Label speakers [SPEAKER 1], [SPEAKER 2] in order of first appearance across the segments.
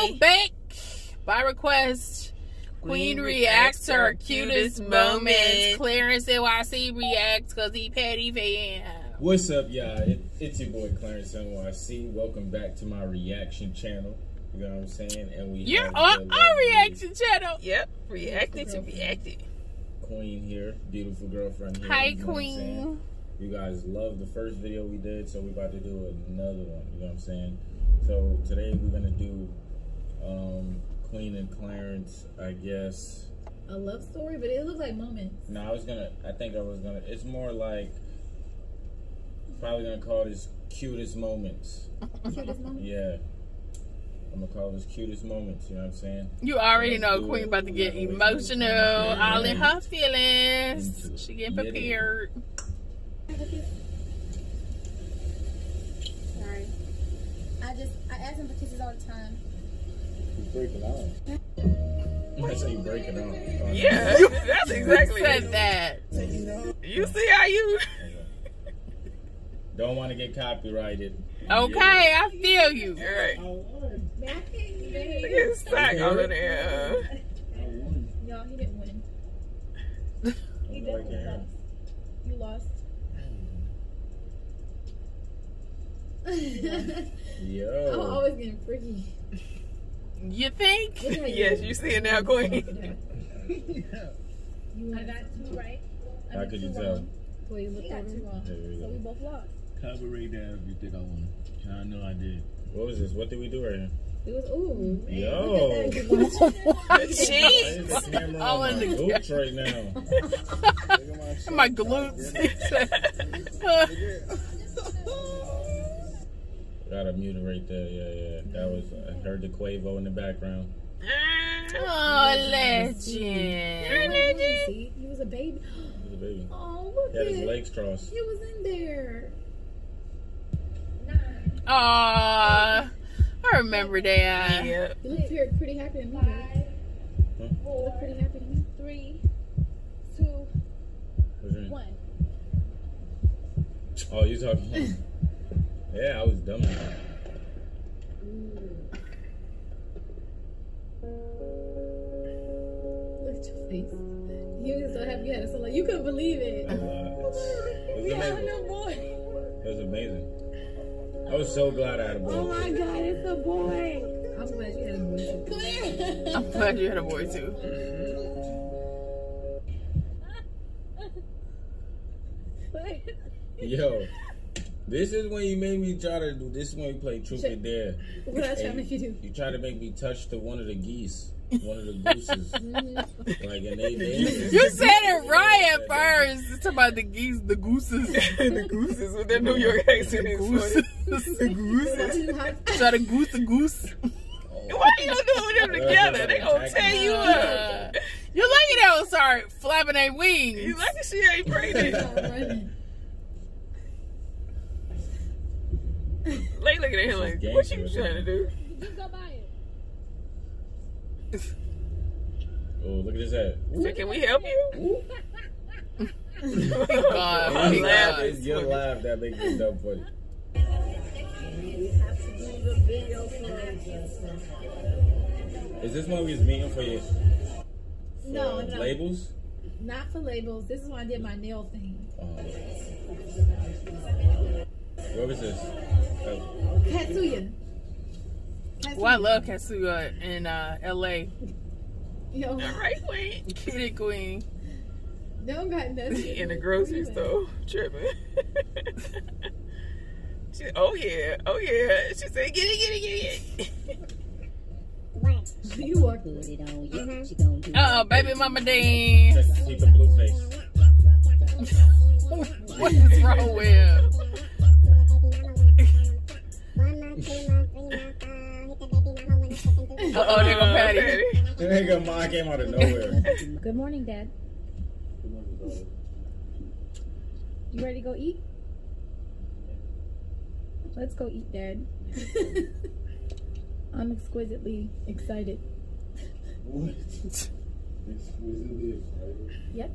[SPEAKER 1] Welcome back by request. Queen,
[SPEAKER 2] Queen
[SPEAKER 1] reacts to her
[SPEAKER 2] reacts to her
[SPEAKER 1] cutest
[SPEAKER 2] cutest
[SPEAKER 1] moments.
[SPEAKER 2] moments.
[SPEAKER 1] Clarence NYC reacts because he petty fan.
[SPEAKER 3] What's up, y'all? It, it's your boy Clarence NYC. Welcome back to my reaction channel. You know what I'm saying? And we
[SPEAKER 1] You're on our reaction channel.
[SPEAKER 2] Yep, reacting to reacting.
[SPEAKER 3] Queen here, beautiful girlfriend here.
[SPEAKER 1] Hi,
[SPEAKER 3] you know what I'm saying?
[SPEAKER 1] Queen.
[SPEAKER 3] You guys love the first video we did, so we're about to do another one. You know what I'm saying? So today we're gonna do um, Queen and Clarence, I guess.
[SPEAKER 4] a love story, but it looks like moments.
[SPEAKER 3] No, I was gonna. I think I was gonna. It's more like probably gonna call this cutest moments.
[SPEAKER 4] Cutest moment.
[SPEAKER 3] Yeah. I'm gonna call this cutest moments, you know what I'm saying?
[SPEAKER 1] You already
[SPEAKER 3] Let's
[SPEAKER 1] know Queen
[SPEAKER 3] it.
[SPEAKER 1] about to get
[SPEAKER 3] Let's do it.
[SPEAKER 1] emotional,
[SPEAKER 3] Yeah.
[SPEAKER 1] all in her feelings. She getting prepared.
[SPEAKER 4] Sorry. I just I ask him for kisses all the time.
[SPEAKER 3] He's breaking out. I say you breaking out. Oh, uh,
[SPEAKER 2] Yeah, that's exactly
[SPEAKER 1] Said that.
[SPEAKER 2] You see how you?
[SPEAKER 3] Don't want to get copyrighted.
[SPEAKER 1] Okay, I feel you.
[SPEAKER 2] All right.
[SPEAKER 4] Man, I can't
[SPEAKER 2] Look at
[SPEAKER 4] even.
[SPEAKER 2] his sack over there.
[SPEAKER 4] Y'all, he didn't win. He
[SPEAKER 3] Yeah.
[SPEAKER 4] definitely lost. You lost. I'm always getting freaky.
[SPEAKER 1] You think?
[SPEAKER 4] Look how
[SPEAKER 2] Yes, you see it now, Queen.
[SPEAKER 4] I got two right. I
[SPEAKER 3] How
[SPEAKER 4] got
[SPEAKER 3] could
[SPEAKER 4] two
[SPEAKER 3] you tell?
[SPEAKER 4] Well, you looked
[SPEAKER 5] got
[SPEAKER 4] over.
[SPEAKER 5] two wrong.
[SPEAKER 3] We
[SPEAKER 4] So we both lost.
[SPEAKER 5] Cabaret right there if you think I won. I know I did.
[SPEAKER 3] What was this? What did we do right here?
[SPEAKER 4] It was ooh. man,
[SPEAKER 3] Yo.
[SPEAKER 4] Look at that. You watch.
[SPEAKER 3] Why
[SPEAKER 2] Cheese.
[SPEAKER 3] is the camera
[SPEAKER 1] All in
[SPEAKER 3] my
[SPEAKER 1] the
[SPEAKER 3] glutes right now?
[SPEAKER 1] My glutes.
[SPEAKER 3] Gotta mute it right there. Yeah, yeah. That was. I heard the Quavo in the background.
[SPEAKER 1] oh, legend.
[SPEAKER 4] See, he was a baby.
[SPEAKER 3] He was a baby.
[SPEAKER 4] Oh, look
[SPEAKER 3] He had
[SPEAKER 4] at
[SPEAKER 3] his legs crossed.
[SPEAKER 4] He was in there.
[SPEAKER 1] Aw, I remember that.
[SPEAKER 2] Yep.
[SPEAKER 4] You look pretty, pretty happy to me. Five,
[SPEAKER 3] Huh?
[SPEAKER 4] You look pretty happy to me. Three, two,
[SPEAKER 3] What's your name?
[SPEAKER 4] one.
[SPEAKER 3] Oh, you talking? yeah, I was dumb. enough.
[SPEAKER 4] Look at your face. You was so happy you had a son. Like, you couldn't believe it.
[SPEAKER 3] Uh, it
[SPEAKER 4] We
[SPEAKER 3] was
[SPEAKER 4] have a
[SPEAKER 3] amazing.
[SPEAKER 4] new boy.
[SPEAKER 3] It was amazing. I was so glad I had a boy.
[SPEAKER 4] Oh my god, it's a boy. I'm glad you had a boy too. Clear.
[SPEAKER 1] I'm glad you had a boy too.
[SPEAKER 3] Yo, this is when you made me try to do. This is when we play truth or dare.
[SPEAKER 4] what I try to make you do?
[SPEAKER 3] You try to make me touch the one of the geese, one of the gooses. like and they, they
[SPEAKER 1] You said it right at first. It's about the geese, the gooses.
[SPEAKER 2] the gooses with their New York accent is
[SPEAKER 1] Gooses.
[SPEAKER 2] funny.
[SPEAKER 1] the gooses. Try to goose the goose.
[SPEAKER 2] Why are you gonna it with them together? They gonna tear you up.
[SPEAKER 1] Uh, you lucky they will start flapping their wings.
[SPEAKER 2] You lucky she ain't pregnant. Like looking at him like, what you
[SPEAKER 3] gangster,
[SPEAKER 2] trying to do?
[SPEAKER 4] Just go buy it.
[SPEAKER 3] Oh, look at his head.
[SPEAKER 2] So can we help you?
[SPEAKER 1] God,
[SPEAKER 2] I
[SPEAKER 1] he
[SPEAKER 2] laugh.
[SPEAKER 1] God.
[SPEAKER 3] It's your laugh that makes it dumb funny. Is this when we was meeting for your
[SPEAKER 4] No,
[SPEAKER 3] uh,
[SPEAKER 4] no.
[SPEAKER 3] labels?
[SPEAKER 4] Not for labels. This is when I did my nail thing.
[SPEAKER 3] Oh. What was this?
[SPEAKER 4] Katsuya. Katsuya.
[SPEAKER 1] Well, I love Katsuya in uh, L.A.
[SPEAKER 4] Yo,
[SPEAKER 2] All right, Queen.
[SPEAKER 1] Kitty Queen.
[SPEAKER 4] they don't got nothing.
[SPEAKER 2] in the grocery store tripping. she, oh yeah, oh yeah. She said, "Get it, get it, get it."
[SPEAKER 4] You walk.
[SPEAKER 6] Put it on you. She gon' do
[SPEAKER 1] Uh oh, baby mama dance.
[SPEAKER 3] check to keep the blue face.
[SPEAKER 1] what is wrong with him?
[SPEAKER 3] Nigga mine came out of nowhere.
[SPEAKER 4] Good morning, Dad. You ready to go eat? Let's go eat, Dad. I'm exquisitely excited.
[SPEAKER 3] What? Exquisitely excited?
[SPEAKER 4] Yep.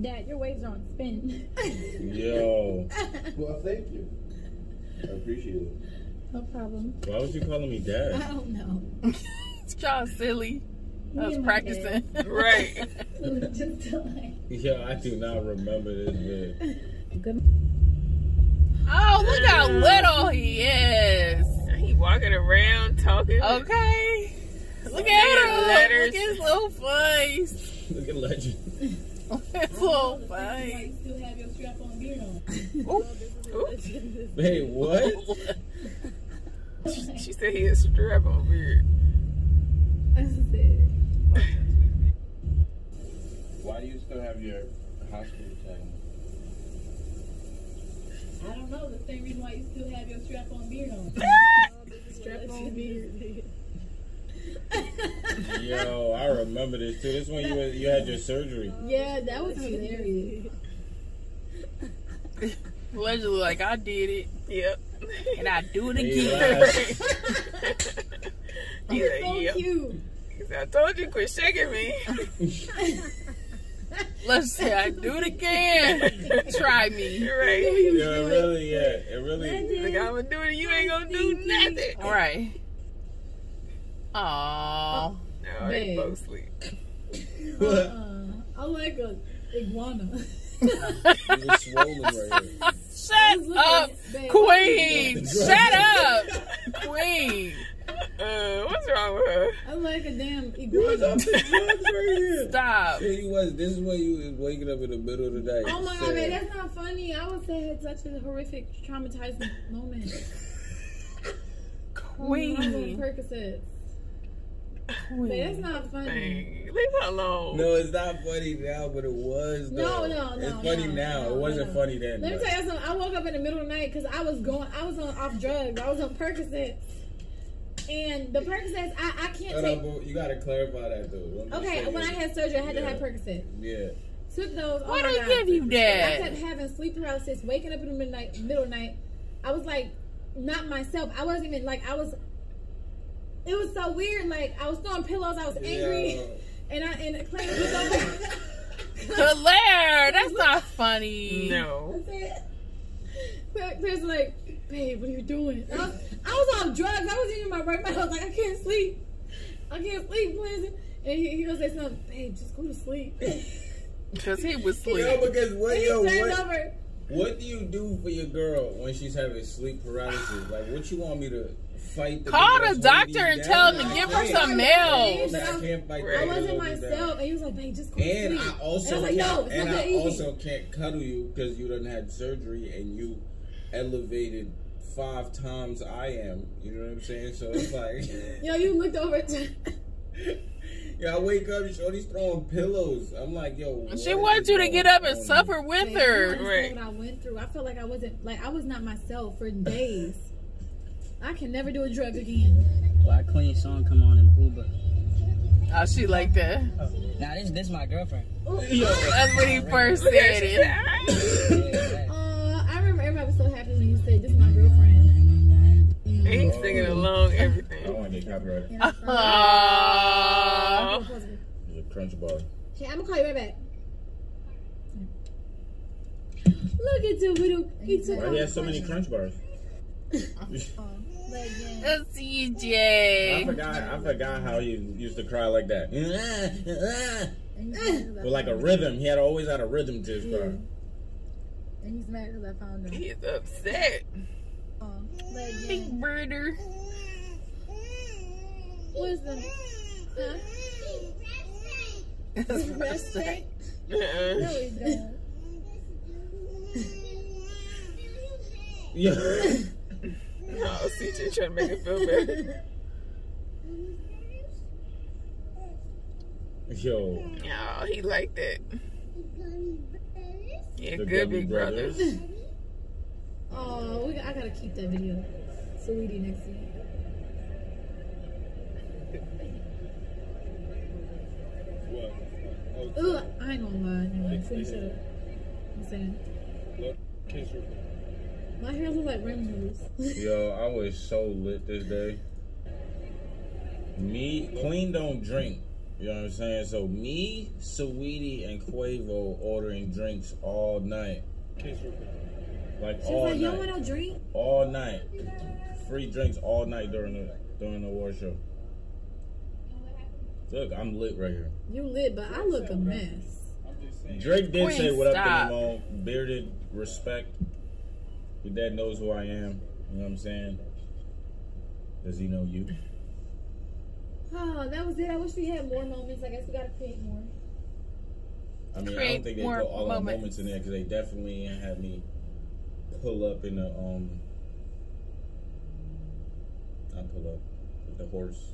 [SPEAKER 4] Dad, your waves are on spin.
[SPEAKER 3] Yo.
[SPEAKER 7] Well, thank you. I appreciate it.
[SPEAKER 4] No problem.
[SPEAKER 3] Why was you calling me dad?
[SPEAKER 4] I don't know.
[SPEAKER 1] Y'all silly. I was practicing.
[SPEAKER 2] Right.
[SPEAKER 4] Just to like.
[SPEAKER 3] Yo, I do not remember this bit.
[SPEAKER 1] Oh, look how little he is.
[SPEAKER 2] He walking around talking.
[SPEAKER 1] Okay. Look at him.
[SPEAKER 2] letters.
[SPEAKER 1] Look at his little face.
[SPEAKER 3] Look at legend.
[SPEAKER 1] his little face.
[SPEAKER 4] still have your strap on beard.
[SPEAKER 1] Ooh.
[SPEAKER 2] Ooh.
[SPEAKER 3] Hey, what?
[SPEAKER 2] She said he had strap on beard.
[SPEAKER 4] That's it.
[SPEAKER 5] Why do you still have your hospital tag? on?
[SPEAKER 4] I don't know. The same reason why you still have your strap on beard on. strap on beard.
[SPEAKER 3] Yo, I remember this too. This when you was- you had your surgery.
[SPEAKER 4] yeah, that was hilarious.
[SPEAKER 1] Allegedly, like I did it,
[SPEAKER 2] Yep.
[SPEAKER 1] and I do it again.
[SPEAKER 3] lied.
[SPEAKER 2] He's like,
[SPEAKER 4] So
[SPEAKER 2] yep.
[SPEAKER 4] cute.
[SPEAKER 2] I told you, quit shaking me.
[SPEAKER 1] Let's say I do it again. Try me.
[SPEAKER 2] You're right.
[SPEAKER 3] Yeah, it really, yeah, it really.
[SPEAKER 2] Like, I'm gonna do it, you ain't gonna do nothing.
[SPEAKER 1] All right. Aww.
[SPEAKER 2] No, they
[SPEAKER 4] Babe.
[SPEAKER 2] both sleep.
[SPEAKER 4] Uh, I like a iguana.
[SPEAKER 3] He was swollen right here.
[SPEAKER 1] Shut up, Queen. Shut up, Queen.
[SPEAKER 2] Uh, what's wrong with her?
[SPEAKER 4] I like a damn
[SPEAKER 3] What's up
[SPEAKER 4] iguana.
[SPEAKER 3] with drugs right here?
[SPEAKER 1] Stop.
[SPEAKER 3] Yeah, he was. This is when you was waking up in the middle of the night.
[SPEAKER 4] Oh my god,
[SPEAKER 3] saying,
[SPEAKER 4] babe, that's not funny. I would say it's such a horrific, traumatizing moment. I was on
[SPEAKER 1] Queen.
[SPEAKER 4] Percocets. Babe,
[SPEAKER 1] Queen.
[SPEAKER 4] that's not funny.
[SPEAKER 2] Dang, leave her alone.
[SPEAKER 3] No, it's not funny now, but it was.
[SPEAKER 4] No,
[SPEAKER 3] Though.
[SPEAKER 4] no, no,
[SPEAKER 3] It's funny
[SPEAKER 4] no,
[SPEAKER 3] now.
[SPEAKER 4] no,
[SPEAKER 3] it wasn't
[SPEAKER 4] no.
[SPEAKER 3] funny then.
[SPEAKER 4] Let me tell you something. I woke up in the middle of the night because I was going, I was on off drugs. I was on Percocets, and the Percocets, I, I can't
[SPEAKER 3] Hold
[SPEAKER 4] take.
[SPEAKER 3] on, you gotta clarify that though.
[SPEAKER 4] Okay, when I had surgery, I had to
[SPEAKER 3] Yeah.
[SPEAKER 4] have Percocet.
[SPEAKER 3] Yeah.
[SPEAKER 4] Took those.
[SPEAKER 1] Oh Why
[SPEAKER 4] oh my
[SPEAKER 1] they
[SPEAKER 4] God.
[SPEAKER 1] give you that?
[SPEAKER 4] I kept having sleep paralysis, waking up in the midnight, middle of the night. I was like, not myself. I wasn't even like I was. It was so weird. Like I was throwing pillows. I was angry,
[SPEAKER 3] Yeah.
[SPEAKER 4] and I and Clarence was over.
[SPEAKER 1] Hilaire, that's not funny.
[SPEAKER 2] No.
[SPEAKER 4] Clarence was like, babe, what are you doing? I was, I was on drugs. I wasn't even in my right mind. I was like, I can't sleep. I can't sleep, Clarence. And he, he gonna say something, babe, just go to sleep.
[SPEAKER 1] Because he was
[SPEAKER 3] Yo,
[SPEAKER 1] asleep.
[SPEAKER 3] because what
[SPEAKER 4] he
[SPEAKER 3] yo what,
[SPEAKER 4] over.
[SPEAKER 3] what do you do for your girl when she's having sleep paralysis? Like, what you want me to fight? The
[SPEAKER 1] Call the doctor and tell him to give her some
[SPEAKER 4] milk.
[SPEAKER 3] I can't fight. the
[SPEAKER 4] I wasn't
[SPEAKER 3] holding you down.
[SPEAKER 4] myself. And he was like, babe, just go to sleep.
[SPEAKER 3] I also
[SPEAKER 4] and I was like, no,
[SPEAKER 3] can't,
[SPEAKER 4] it's
[SPEAKER 3] and
[SPEAKER 4] not
[SPEAKER 3] I
[SPEAKER 4] easy.
[SPEAKER 3] also can't cuddle you because you done had surgery and you elevated five times I am. You know what I'm saying? So it's like,
[SPEAKER 4] Yo, you looked over at
[SPEAKER 3] yeah, I wake up and Shorty's throwing pillows. I'm like, yo,
[SPEAKER 1] She
[SPEAKER 3] what
[SPEAKER 1] wants you to get up and
[SPEAKER 3] on?
[SPEAKER 1] suffer with
[SPEAKER 4] Babe,
[SPEAKER 1] her.
[SPEAKER 4] understand
[SPEAKER 2] Right.
[SPEAKER 4] what I went through. I felt like I wasn't, like, I was not myself for days. I can never do a drug again.
[SPEAKER 6] Why Queen song come on in Uber?
[SPEAKER 1] Oh, she like that.
[SPEAKER 6] Nah, this this my girlfriend.
[SPEAKER 1] That's when he first said it.
[SPEAKER 2] said,
[SPEAKER 6] Yeah,
[SPEAKER 4] Uh, I remember everybody was so happy when you said, this is my girlfriend.
[SPEAKER 2] He's singing along
[SPEAKER 3] I
[SPEAKER 2] everything.
[SPEAKER 3] don't want to get copyrighted.
[SPEAKER 4] And I was like,
[SPEAKER 1] Aww.
[SPEAKER 3] It's a crunch bar.
[SPEAKER 4] Okay, I'm gonna call you right back. Look at the little. He took
[SPEAKER 3] Why
[SPEAKER 4] off
[SPEAKER 3] he has so many crunch bars?
[SPEAKER 4] Like, yeah.
[SPEAKER 1] That's
[SPEAKER 3] oh,
[SPEAKER 1] I
[SPEAKER 3] forgot. I forgot how he used to cry like that.
[SPEAKER 4] And he's mad 'cause I
[SPEAKER 3] With like a rhythm. He had always had a rhythm to his
[SPEAKER 4] Yeah.
[SPEAKER 3] cry.
[SPEAKER 4] him. And he's mad because I found him.
[SPEAKER 2] He is upset.
[SPEAKER 4] Like, yeah.
[SPEAKER 1] Big birder.
[SPEAKER 4] Wisdom. Huh?
[SPEAKER 1] That's
[SPEAKER 4] Rest
[SPEAKER 1] right.
[SPEAKER 4] No, he don't.
[SPEAKER 3] Yeah.
[SPEAKER 2] No, CJ trying to make it feel better.
[SPEAKER 3] Yo.
[SPEAKER 2] No, he like that. Yeah,
[SPEAKER 3] The
[SPEAKER 2] good big brothers.
[SPEAKER 3] Brothers.
[SPEAKER 4] Oh, we, I gotta keep that video. Saweetie next to you. Ooh, I ain't gonna lie. Anyway, so you shut up. I'm saying. Look, My hair looks like rainbows.
[SPEAKER 3] Yo, I was so lit this day. Me, Queen don't drink. You know what I'm saying? So me, Saweetie, and Quavo ordering drinks all night. Like
[SPEAKER 4] She was
[SPEAKER 3] all
[SPEAKER 4] like, "You don't
[SPEAKER 3] night.
[SPEAKER 4] want no drink?"
[SPEAKER 3] All night. free drinks all night during the during the award show. Look, I'm lit right here.
[SPEAKER 4] You lit, but I look a mess.
[SPEAKER 3] Drake did
[SPEAKER 1] Queen,
[SPEAKER 3] say what up in the mall. Bearded respect. Your dad knows who I am. You know what I'm saying? Does he know you?
[SPEAKER 4] Oh, that was it. I wish we had more moments. I guess we gotta create more.
[SPEAKER 3] I mean, I don't think they
[SPEAKER 1] more
[SPEAKER 3] put all the
[SPEAKER 1] moments.
[SPEAKER 3] moments in there because they definitely had me pull up in the um. I pull up, with the horse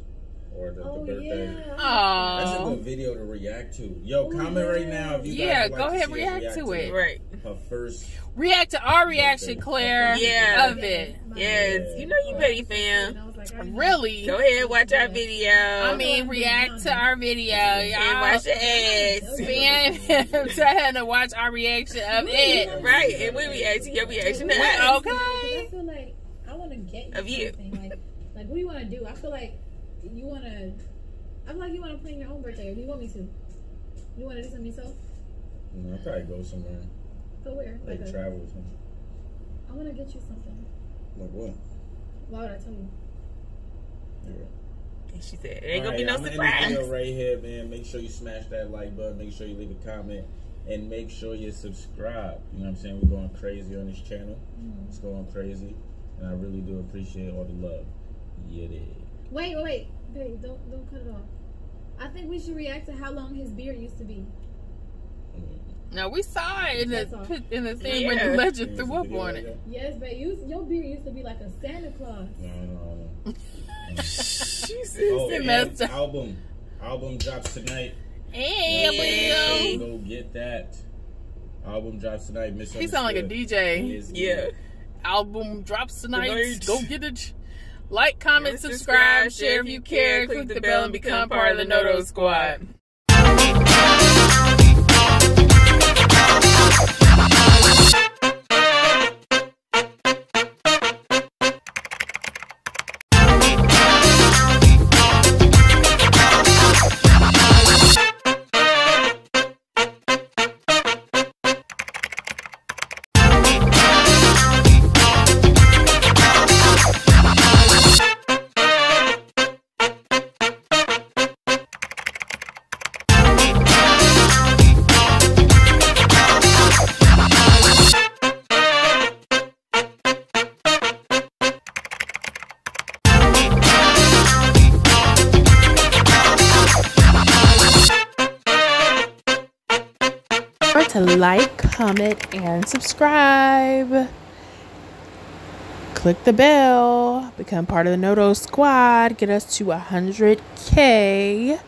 [SPEAKER 3] or the,
[SPEAKER 4] Oh
[SPEAKER 3] the birthday.
[SPEAKER 4] yeah.
[SPEAKER 3] That's a good video to react to. Yo,
[SPEAKER 4] Oh,
[SPEAKER 3] comment right now if you
[SPEAKER 1] Yeah,
[SPEAKER 3] guys would
[SPEAKER 1] go
[SPEAKER 3] like
[SPEAKER 1] ahead,
[SPEAKER 3] to see us
[SPEAKER 1] react to it.
[SPEAKER 2] Right.
[SPEAKER 3] Her first.
[SPEAKER 1] React to our reaction, Claire.
[SPEAKER 2] Yeah.
[SPEAKER 1] Of it.
[SPEAKER 2] Yes. You know you ready, fam.
[SPEAKER 4] And I was like, I know.
[SPEAKER 1] Really?
[SPEAKER 2] Go ahead, watch our video.
[SPEAKER 1] I mean, react to our video,
[SPEAKER 2] and
[SPEAKER 1] y'all.
[SPEAKER 2] watch your ass.
[SPEAKER 1] Spam him to him to watch our reaction of it.
[SPEAKER 2] Right, and we react to your reaction to
[SPEAKER 1] We-
[SPEAKER 2] us.
[SPEAKER 4] I feel like I want to get you
[SPEAKER 2] Of you.
[SPEAKER 4] Like, like, what do you want to do? I feel like you want to. I feel like you want to plan your own birthday. Or do you want me to? You want to do something yourself?
[SPEAKER 3] You know, I'll probably go somewhere,
[SPEAKER 4] Go where?
[SPEAKER 3] like
[SPEAKER 4] Like a-
[SPEAKER 3] travel or something.
[SPEAKER 4] I want to get you something.
[SPEAKER 3] Like what?
[SPEAKER 4] Why would I tell you?
[SPEAKER 3] Yeah.
[SPEAKER 2] And she said, "It ain't gonna
[SPEAKER 3] Alright,
[SPEAKER 2] be no
[SPEAKER 3] I'm end the
[SPEAKER 2] surprise."
[SPEAKER 3] video right here, man. Make sure you smash that like button. Make sure you leave a comment. And make sure you subscribe. You know what I'm saying? We're going crazy on this channel.
[SPEAKER 4] Mm.
[SPEAKER 3] It's going crazy. And I really do appreciate all the love. Yeah, it
[SPEAKER 4] Wait, wait, wait, babe, don't don't cut it off. I think we should react to how long his beard used to be.
[SPEAKER 3] is.
[SPEAKER 1] No, we saw it in
[SPEAKER 4] That's
[SPEAKER 1] the
[SPEAKER 4] all.
[SPEAKER 1] pit- in the thing when
[SPEAKER 2] Yeah.
[SPEAKER 1] the legend threw up on it.
[SPEAKER 4] Yes, babe, you, your beard used to be like a Santa Claus.
[SPEAKER 3] No, no, no.
[SPEAKER 2] She said,
[SPEAKER 3] Oh,
[SPEAKER 1] It
[SPEAKER 3] and
[SPEAKER 1] messed up.
[SPEAKER 3] album. Album drops tonight.
[SPEAKER 1] Hey,
[SPEAKER 2] Yay.
[SPEAKER 1] Leo.
[SPEAKER 3] Go get that. Album drops tonight.
[SPEAKER 1] He sound like a DJ.
[SPEAKER 3] Is
[SPEAKER 2] "Yeah."
[SPEAKER 1] Album drops tonight.
[SPEAKER 2] Tonight.
[SPEAKER 1] Go get it. Like, comment, subscribe, share if you care. Click the bell and become part of the Noto Squad. Like, comment, and subscribe. Click the bell, become part of the Noto Squad, get us to 100K.